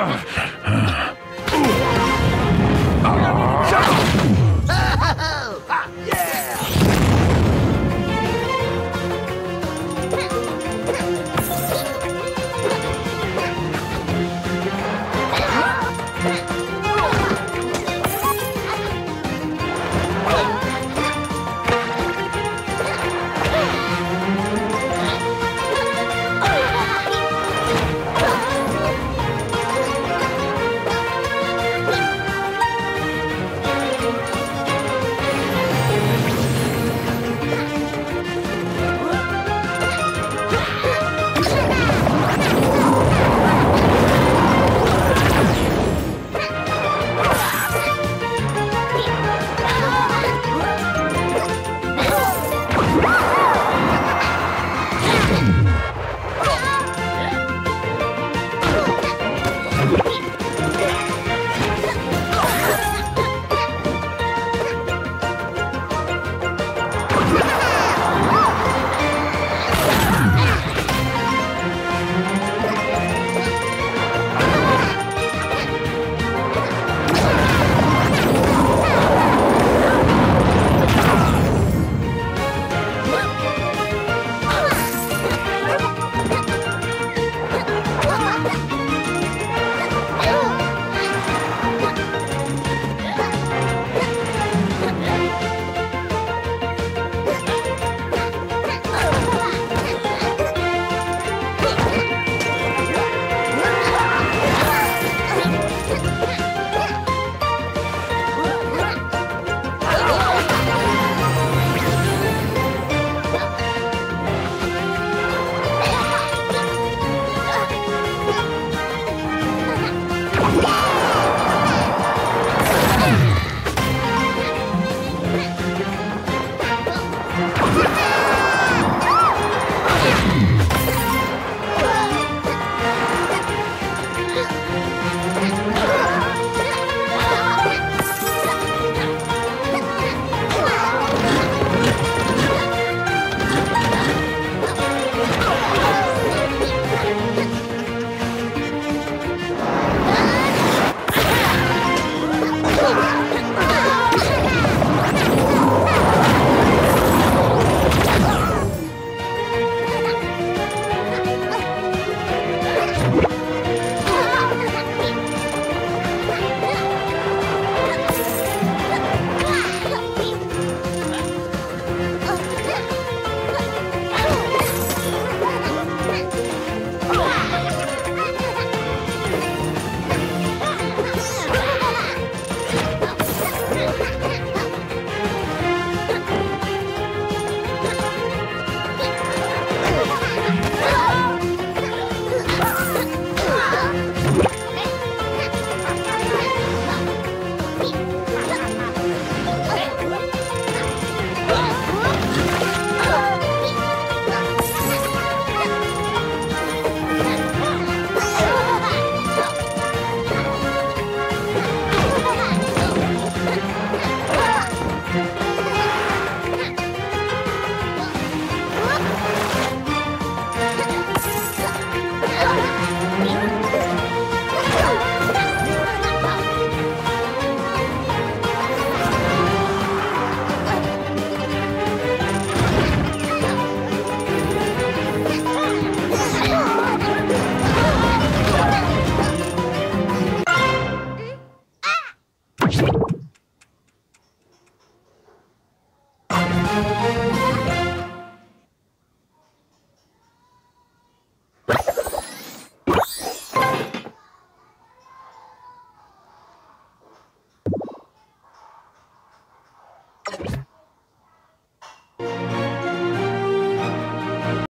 Tchau! Bye.